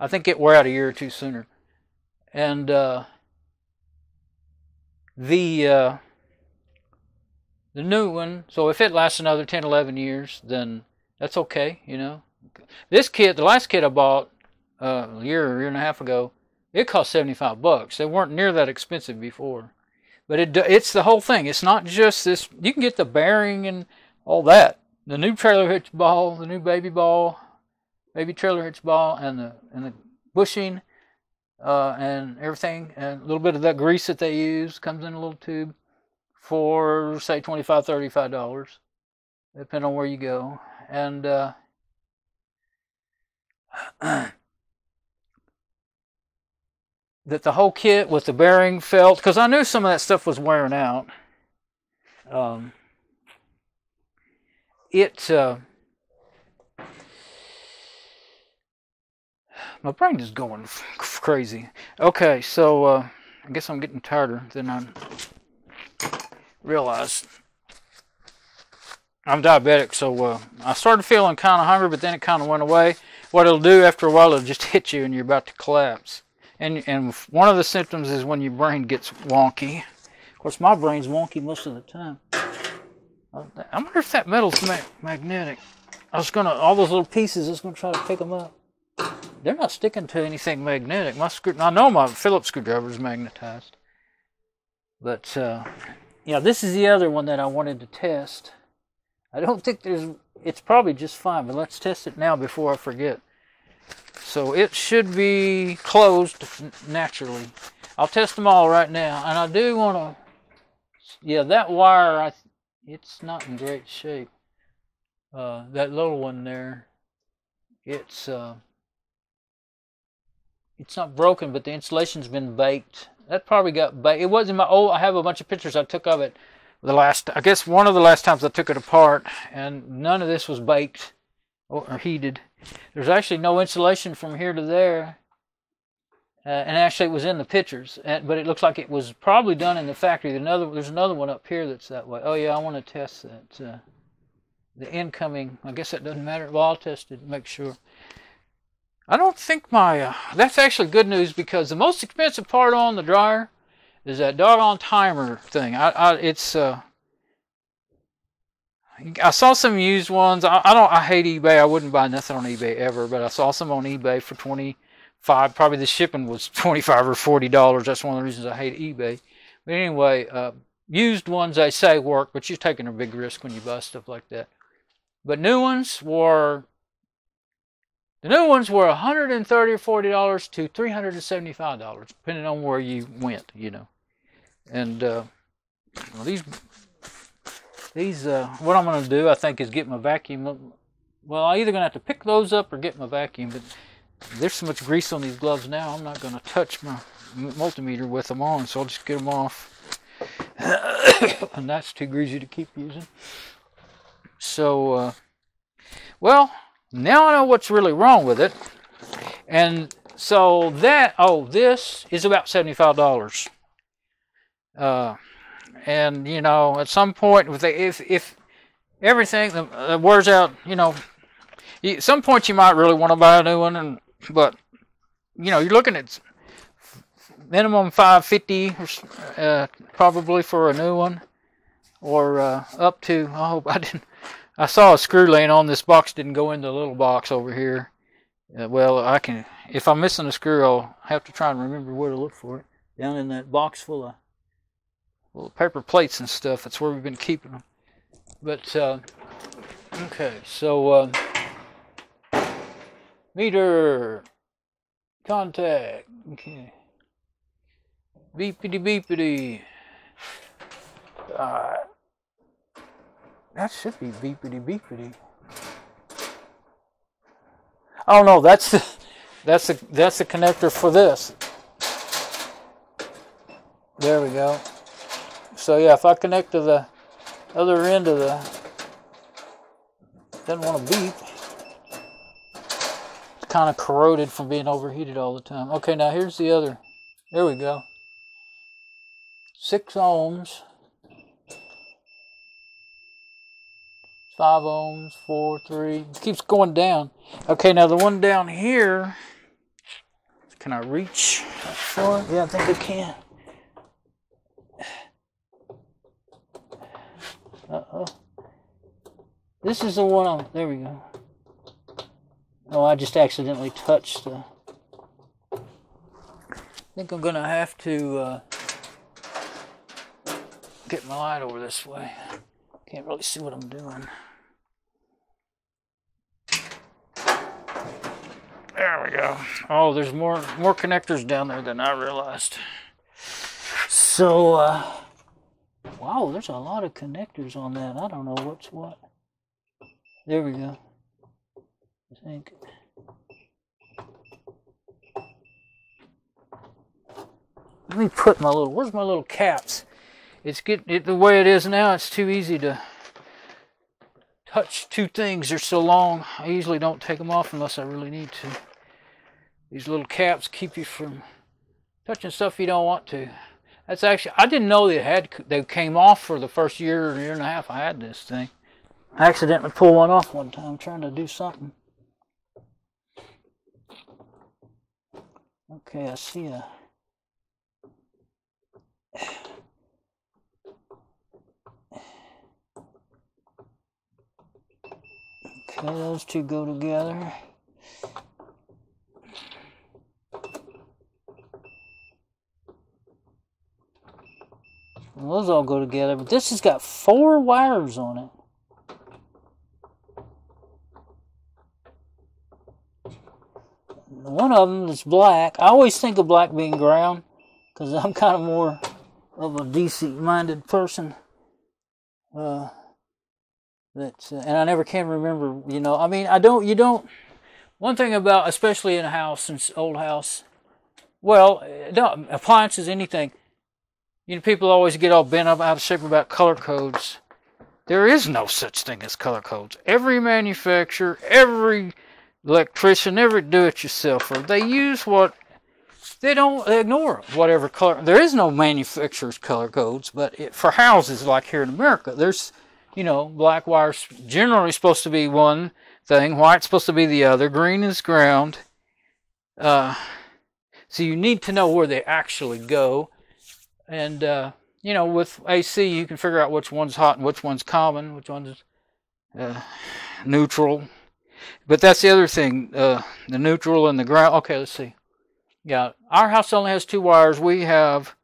I think it wore out a year or two sooner. And uh, the uh, the new one, so if it lasts another 10, 11 years, then that's okay, you know. This kit, the last kit I bought uh, a year or year and a half ago, it cost 75 bucks. They weren't near that expensive before. But it it's the whole thing. It's not just this. You can get the bearing and all that. The new trailer hitch ball, the new baby ball, baby trailer hitch ball, and the and the bushing, uh, and everything, and a little bit of that grease that they use comes in a little tube for say 25 35 dollars, depending on where you go, and. Uh, that the whole kit with the bearing felt because I knew some of that stuff was wearing out. Um, it uh, my brain is going crazy. Okay, so uh, I guess I'm getting tireder than I realized. I'm diabetic, so uh, I started feeling kind of hungry, but then it kind of went away. What it'll do after a while, it'll just hit you and you're about to collapse. And, and one of the symptoms is when your brain gets wonky. Of course, my brain's wonky most of the time. I wonder if that metal's ma magnetic. I was gonna, all those little pieces, I was gonna try to pick them up. They're not sticking to anything magnetic. My screw, I know my Phillips screwdriver is magnetized. But, uh, yeah, this is the other one that I wanted to test. I don't think there's, it's probably just fine, but let's test it now before I forget. So it should be closed naturally. I'll test them all right now. And I do want to, yeah, that wire, I, it's not in great shape. Uh, that little one there, it's, uh, it's not broken, but the insulation's been baked. That probably got baked. It wasn't my, oh, I have a bunch of pictures I took of it the last, I guess one of the last times I took it apart, and none of this was baked or, heated. There's actually no insulation from here to there. Uh, and actually, it was in the pictures, and, but it looks like it was probably done in the factory. There's another, there's another one up here that's that way. Oh yeah, I want to test that. Uh, the incoming. I guess that doesn't matter. Well, I'll test it, make sure. I don't think my. Uh, that's actually good news because the most expensive part on the dryer is that doggone timer thing. I, I it's uh, I saw some used ones. I, I, don't. I hate eBay. I wouldn't buy nothing on eBay ever. But I saw some on eBay for twenty five. Probably the shipping was twenty five or forty dollars. That's one of the reasons I hate eBay. But anyway, uh, used ones they say work, but you're taking a big risk when you buy stuff like that. But new ones were the new ones were $130 or 40 dollars to 375 dollars, depending on where you went, you know. And uh, well, these these, uh, what I'm going to do, I think, is get my vacuum. Well, I'm either going to have to pick those up or get my vacuum, but there's so much grease on these gloves now, I'm not going to touch my multimeter with them on, so I'll just get them off. and that's too greasy to keep using. So, uh, well, now I know what's really wrong with it. And so that, oh, this is about $75. Uh, and you know at some point if they, if if everything uh, wears out you know at some point you might really want to buy a new one and but you know you're looking at minimum 550 uh, probably for a new one or uh, up to I hope I didn't I saw a screw laying on this box didn't go in the little box over here uh, well I can if I'm missing a screw I'll have to try and remember where to look for it down in that box full of little paper plates and stuff. That's where we've been keeping them. But, uh, okay, so, uh, meter, contact, okay. Beepity beepity. Uh, that should be beepity beepity. Oh no, that's the, that's the, that's the connector for this. There we go. So yeah, if I connect to the other end of the, doesn't want to beep. It's kind of corroded from being overheated all the time. Okay, now here's the other. There we go. Six ohms. Five ohms, four, three. It keeps going down. Okay, now the one down here Can I reach that far? Yeah, I think I can. Uh-oh. This is the one I'm, there we go. Oh, I just accidentally touched the, I think I'm gonna have to, uh, get my light over this way. Can't really see what I'm doing. There go. Oh, there's more more connectors down there than I realized. So, uh, wow, there's a lot of connectors on that. I don't know what's what. There we go. I think. Let me put my little. Where's my little caps? It's getting, it the way it is now. It's too easy to touch two things. They're so long. I usually don't take them off unless I really need to. These little caps keep you from touching stuff you don't want to. That's actually I didn't know they had they came off for the first year or year and a half I had this thing. I accidentally pulled one off one time trying to do something. Okay, I see a Okay, those two go together. Those all go together, but this has got four wires on it. One of them is black. I always think of black being ground because I'm kind of more of a DC minded person. Uh, that uh, and I never can remember. You know, I mean, I don't. You don't. One thing about, especially in a house, since old house, well, no, appliances, anything. You know, people always get all bent up out of shape about color codes. There is no such thing as color codes. Every manufacturer, every electrician, every do-it-yourselfer, they use what they don't ignore whatever color. There is no manufacturer's color codes, but it, for houses like here in America, there's you know, black wire's generally supposed to be one thing, white's supposed to be the other, green is ground. Uh, so you need to know where they actually go. And, uh, you know, with AC, you can figure out which one's hot and which one's common, which one's uh, neutral. But that's the other thing, uh, the neutral and the ground. Okay, let's see. Yeah, our house only has two wires. We have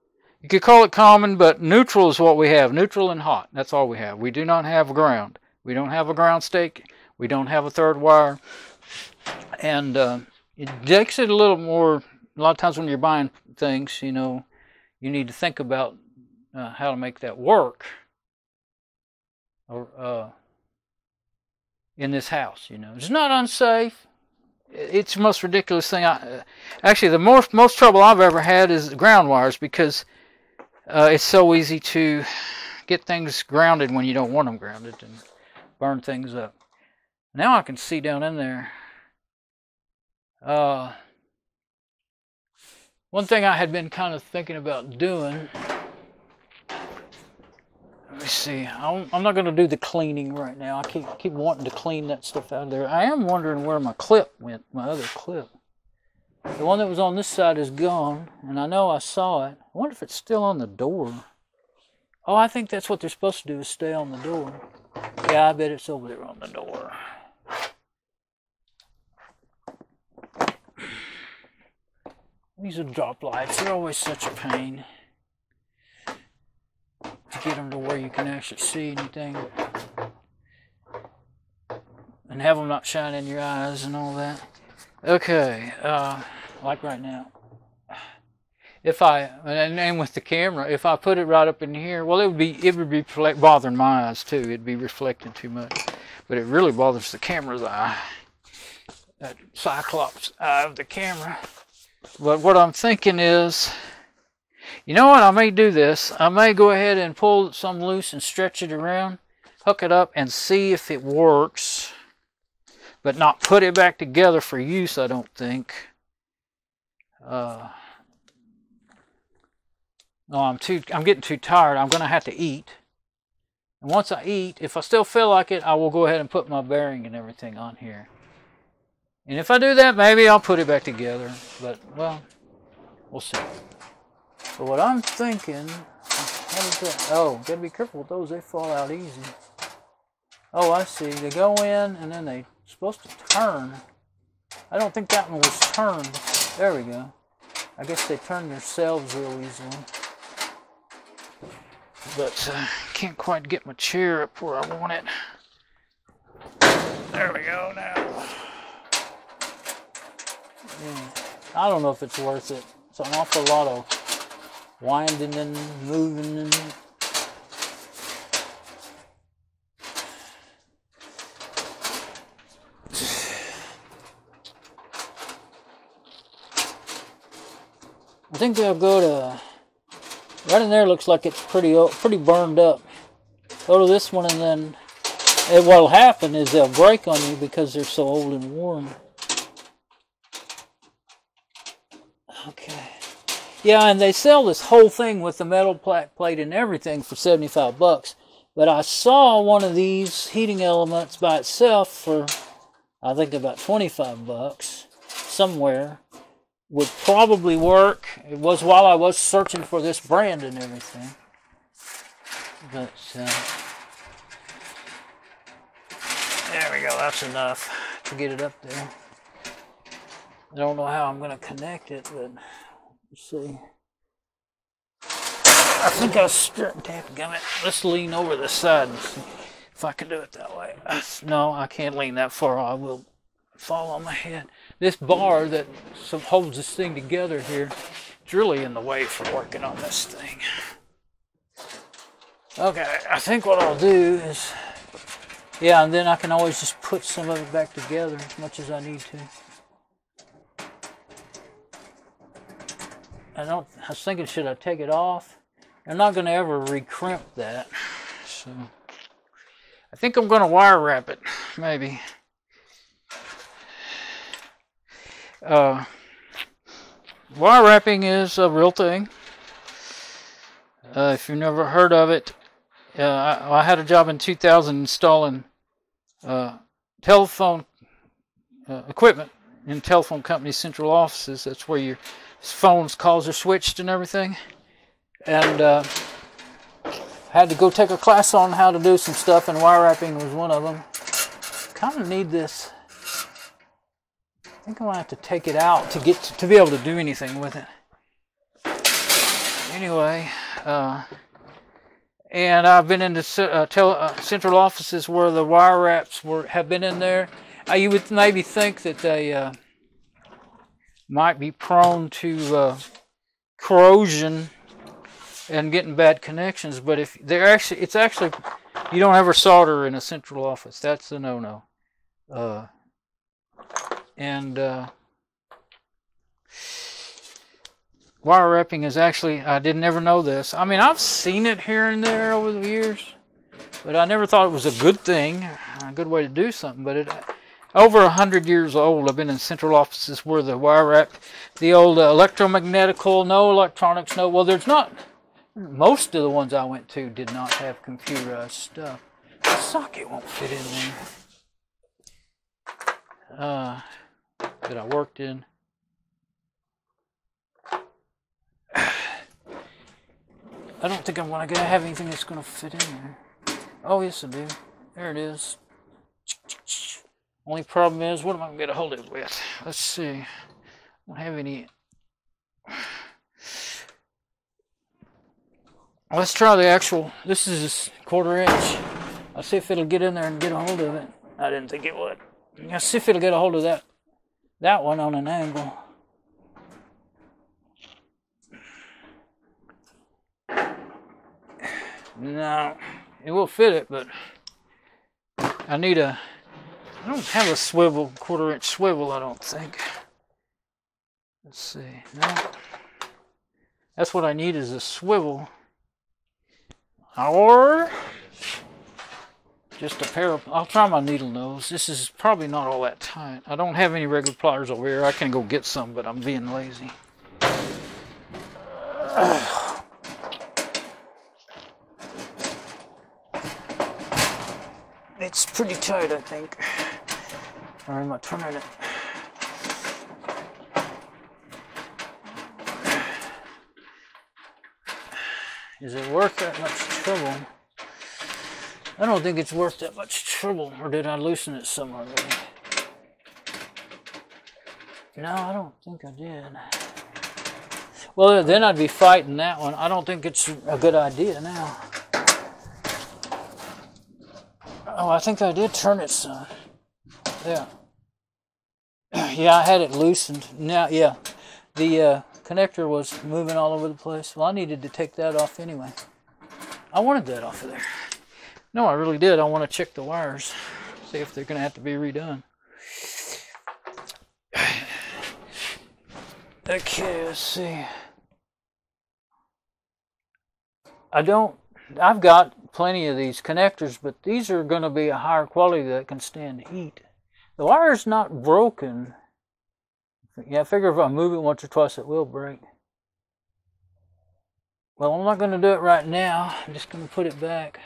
you could call it common, but neutral is what we have. Neutral and hot. That's all we have. We do not have ground. We don't have a ground stake. We don't have a third wire. And uh, it makes it a little more, a lot of times when you're buying things, you know, you need to think about uh, how to make that work or, uh, in this house, you know. It's not unsafe. It's the most ridiculous thing. I, actually, the most, most trouble I've ever had is ground wires because uh, it's so easy to get things grounded when you don't want them grounded and burn things up. Now I can see down in there. Uh, one thing I had been kind of thinking about doing. Let me see. I'm, I'm not going to do the cleaning right now. I keep keep wanting to clean that stuff out of there. I am wondering where my clip went. My other clip. The one that was on this side is gone, and I know I saw it. I wonder if it's still on the door. Oh, I think that's what they're supposed to do is stay on the door. Yeah, I bet it's over there on the door. These are drop lights. They're always such a pain to get them to where you can actually see anything. And have them not shine in your eyes and all that. Okay, uh, like right now. If I and, with the camera, if I put it right up in here, well, it would be it would be bothering my eyes too. It'd be reflecting too much, but it really bothers the camera's eye. That cyclops eye of the camera. But what I'm thinking is, you know what? I may do this. I may go ahead and pull some loose and stretch it around, hook it up, and see if it works but not put it back together for use, I don't think. Uh, no, I'm too. I'm getting too tired. I'm going to have to eat. And once I eat, if I still feel like it, I will go ahead and put my bearing and everything on here. And if I do that, maybe I'll put it back together. But, well, we'll see. But what I'm thinking? Oh, gotta be careful with those. They fall out easy. Oh, I see. They go in and then they're supposed to turn. I don't think that one was turned. There we go. I guess they turn themselves real easily. But uh, can't quite get my chair up where I want it. There we go now. Yeah. I don't know if it's worth it. It's an awful lot of winding and moving and I think they'll go to right in there. Looks like it's pretty pretty burned up. Go to this one, and then it, what'll happen is they'll break on you because they're so old and worn. Okay. Yeah, and they sell this whole thing with the metal plate and everything for 75 bucks. But I saw one of these heating elements by itself for I think about 25 bucks somewhere would probably work. It was while I was searching for this brand and everything. But uh, there we go. That's enough to get it up there. I don't know how I'm going to connect it, but let's see. I think I was starting to have to Let's lean over the side and see if I can do it that way. No, I can't lean that far. I will fall on my head this bar that holds this thing together here is really in the way for working on this thing. Okay, I think what I'll do is, yeah, and then I can always just put some of it back together as much as I need to. I don't, I was thinking, should I take it off? I'm not going to ever recrimp that. So, I think I'm going to wire wrap it, maybe. Uh, wire wrapping is a real thing. Uh, if you've never heard of it, uh, I, I, had a job in 2000 installing uh, telephone uh, equipment in telephone company central offices. That's where your phones calls are switched and everything. And uh, had to go take a class on how to do some stuff, and wire wrapping was one of them. Kind of need this I think I'm gonna have to take it out to get to, to be able to do anything with it. Anyway, uh, and I've been in the uh, uh, central offices where the wire wraps were have been in there. You would maybe think that they uh, might be prone to uh, corrosion and getting bad connections, but if they're actually, it's actually you don't ever solder in a central office. That's the no-no and uh, wire wrapping is actually I didn't ever know this. I mean I've seen it here and there over the years, but I never thought it was a good thing, a good way to do something. But it over a hundred years old. I've been in central offices where the wire wrap, the old uh, electromagnetical, no electronics, no. Well, there's not. Most of the ones I went to did not have computerized stuff. The socket won't fit in there. Uh, that I worked in. I don't think I'm gonna have anything that's gonna fit in there. Oh yes I do. There it is. Only problem is what am I gonna get a hold of it with? Let's see. I don't have any Let's try the actual this is a quarter inch. I'll see if it'll get in there and get a hold of it. I didn't think it would. I'll see if it'll get a hold of that that one on an angle. No, it will fit it, but I need a, I don't have a swivel, quarter inch swivel, I don't think. Let's see, no. That's what I need is a swivel. Or just a pair of, I'll try my needle nose. This is probably not all that tight. I don't have any regular pliers over here. I can go get some, but I'm being lazy. It's pretty tight, I think. I'm gonna turn it. Is it worth that much trouble? I don't think it's worth that much trouble. Or did I loosen it somewhere? No, I don't think I did. Well, then I'd be fighting that one. I don't think it's a good idea now. Oh, I think I did turn it son. Yeah. Yeah, I had it loosened. Now, yeah, the uh, connector was moving all over the place. Well, I needed to take that off anyway. I wanted that off of there. No, I really did. I want to check the wires, see if they're going to have to be redone. Okay, let's see. I don't, I've got plenty of these connectors, but these are going to be a higher quality that can stand heat. The wire's not broken. Yeah, I figure if I move it once or twice, it will break. Well, I'm not going to do it right now. I'm just going to put it back.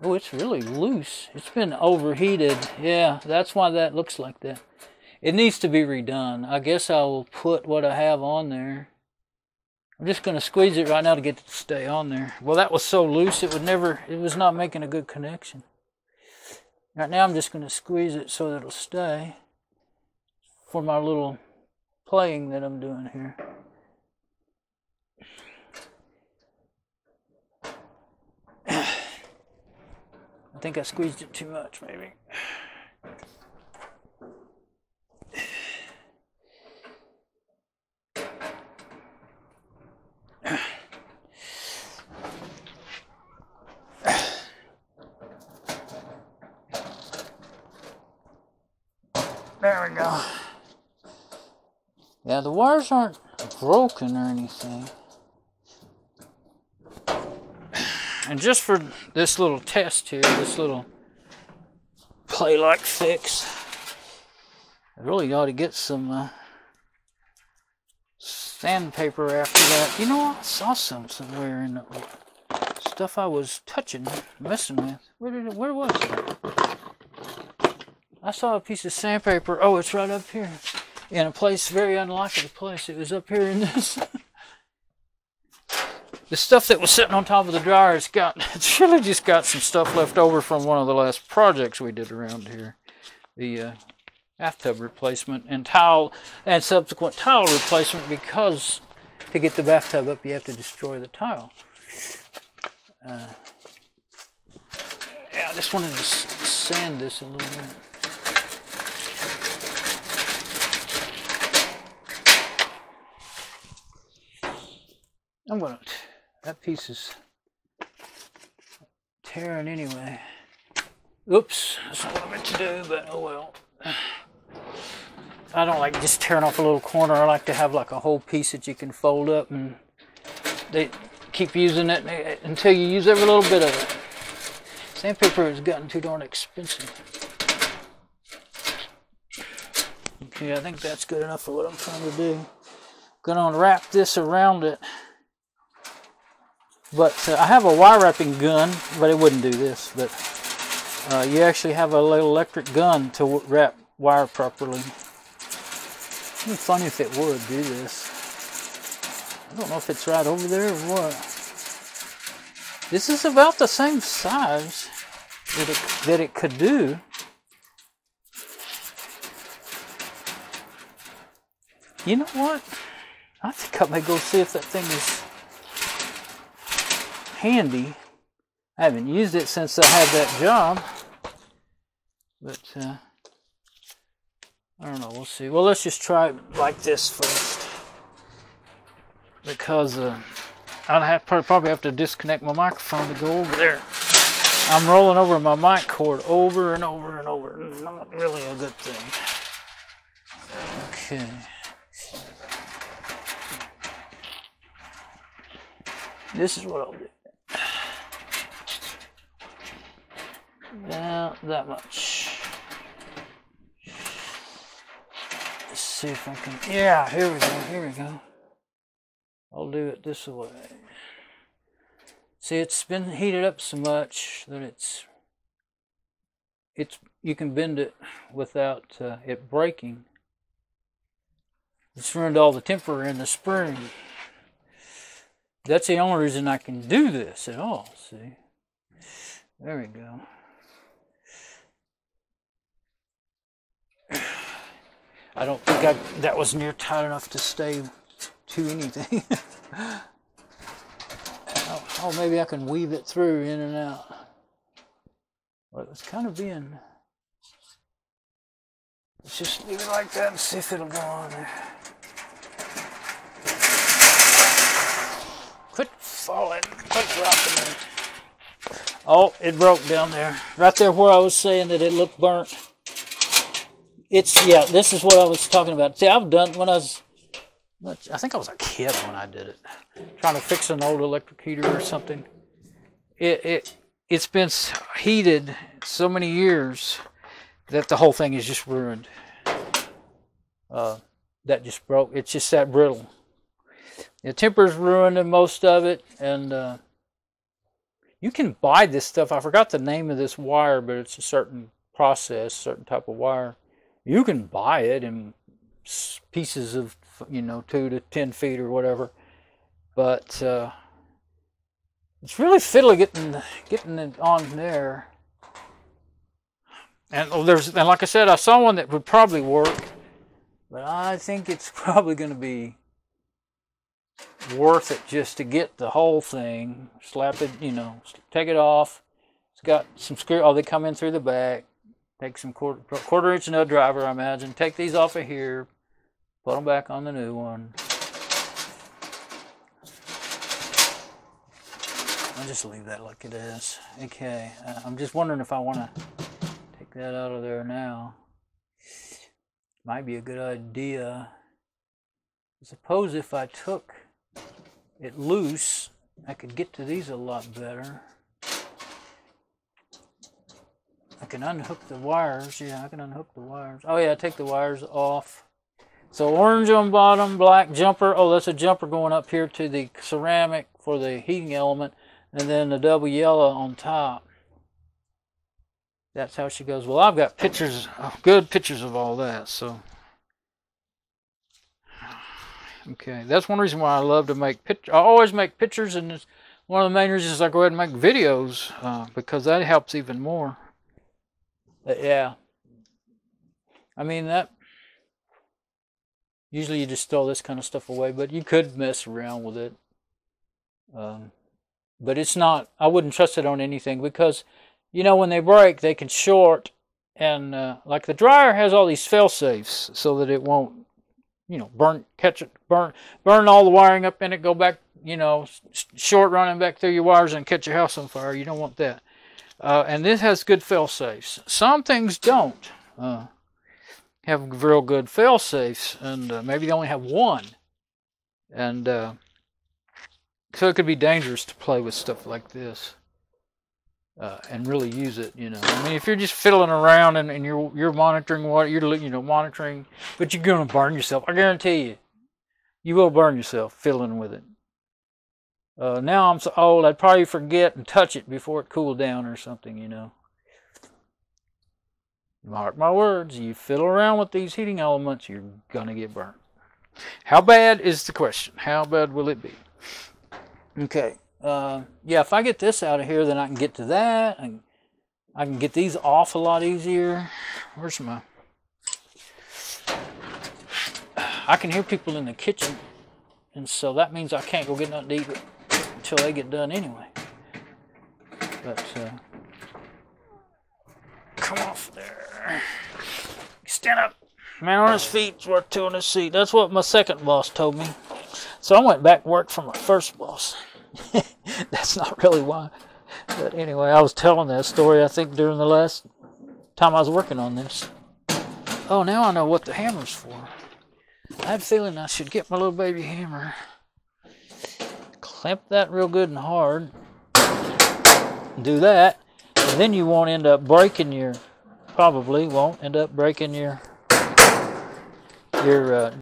Oh, it's really loose. It's been overheated. Yeah, that's why that looks like that. It needs to be redone. I guess I will put what I have on there. I'm just going to squeeze it right now to get it to stay on there. Well, that was so loose it would never, it was not making a good connection. Right now I'm just going to squeeze it so that it'll stay for my little playing that I'm doing here. I think I squeezed it too much, maybe. Yeah, the wires aren't broken or anything. And just for this little test here, this little play-like fix, I really ought to get some uh, sandpaper after that. You know, I saw some somewhere in the stuff I was touching, messing with. Where did it, where was it? I saw a piece of sandpaper. Oh, it's right up here. In a place, very unlikely place. It was up here in this. the stuff that was sitting on top of the dryer, it's got, it's really just got some stuff left over from one of the last projects we did around here. The uh, bathtub replacement and tile, and subsequent tile replacement because to get the bathtub up, you have to destroy the tile. Uh, yeah, I just wanted to sand this a little bit. I'm gonna, that piece is tearing anyway. Oops, that's not what I meant to do, but oh well. I don't like just tearing off a little corner. I like to have like a whole piece that you can fold up and they keep using it eh, until you use every little bit of it. Sandpaper has gotten too darn expensive. Okay, I think that's good enough for what I'm trying to do. Gonna wrap this around it. But uh, I have a wire wrapping gun, but it wouldn't do this. But uh, you actually have a little electric gun to wrap wire properly. It'd be funny if it would do this. I don't know if it's right over there or what. This is about the same size that it, that it could do. You know what? I think I may go see if that thing is handy. I haven't used it since I had that job. But, uh, I don't know. We'll see. Well, let's just try it like this first. Because uh, I'll have, probably have to disconnect my microphone to go over there. I'm rolling over my mic cord over and over and over. Not really a good thing. Okay. This is what I'll do. About that much. Let's see if I can. Yeah, here we go. Here we go. I'll do it this way. See, it's been heated up so much that it's it's you can bend it without uh, it breaking. It's ruined all the temper in the spring. That's the only reason I can do this at all. See, there we go. I don't think I, that was near tight enough to stay to anything. oh, maybe I can weave it through in and out. Well, it's kind of being. Let's just leave it like that and see if it'll go on. Quit falling, quit dropping. Oh, it broke down there. Right there where I was saying that it looked burnt. It's, yeah, this is what I was talking about. See, I've done, when I was, I think I was a kid when I did it. Trying to fix an old electric heater or something. It, it, it's been heated so many years that the whole thing is just ruined. Uh, that just broke. It's just that brittle. The temper's ruined in most of it, and uh, you can buy this stuff. I forgot the name of this wire, but it's a certain process, certain type of wire you can buy it in pieces of you know two to ten feet or whatever but uh, it's really fiddly getting getting it on there. And oh, there's and like I said I saw one that would probably work but I think it's probably going to be worth it just to get the whole thing slap it you know take it off. It's got some screw oh they come in through the back Take some quarter, quarter inch nut driver, I imagine. Take these off of here. Put them back on the new one. I'll just leave that like it is. Okay, uh, I'm just wondering if I want to take that out of there now. Might be a good idea. Suppose if I took it loose, I could get to these a lot better. I can unhook the wires. Yeah, I can unhook the wires. Oh yeah, take the wires off. So orange on bottom, black jumper. Oh, that's a jumper going up here to the ceramic for the heating element. And then the double yellow on top. That's how she goes. Well, I've got pictures, good pictures of all that. So, okay, that's one reason why I love to make pictures. I always make pictures, and it's one of the main reasons I go ahead and make videos uh, because that helps even more. But yeah. I mean that usually you just throw this kind of stuff away, but you could mess around with it. Um, but it's not. I wouldn't trust it on anything because, you know, when they break, they can short, and uh, like the dryer has all these fail safes so that it won't, you know, burn, catch it, burn, burn all the wiring up in it, go back, you know, short running back through your wires and catch your house on fire. You don't want that. Uh, and this has good fail safes. Some things don't uh, have real good fail safes, and uh, maybe they only have one. And uh, so it could be dangerous to play with stuff like this. Uh, and really use it, you know. I mean, if you're just fiddling around and, and you're you're monitoring what you're you know monitoring, but you're gonna burn yourself. I guarantee you, you will burn yourself fiddling with it. Uh, now I'm so old, I'd probably forget and touch it before it cooled down or something, you know. Mark my words, you fiddle around with these heating elements, you're going to get burnt. How bad is the question? How bad will it be? Okay. Uh, yeah, if I get this out of here, then I can get to that. and I can get these off a lot easier. Where's my... I can hear people in the kitchen, and so that means I can't go get nothing to eat they get done anyway. But, uh, come off there. Stand up. Man on his feet's worth two on his seat. That's what my second boss told me. So I went back to work for my first boss. That's not really why. But anyway, I was telling that story, I think, during the last time I was working on this. Oh, now I know what the hammer's for. I had a feeling I should get my little baby hammer clamp that real good and hard. Do that. And then you won't end up breaking your, probably won't end up breaking your, your uh,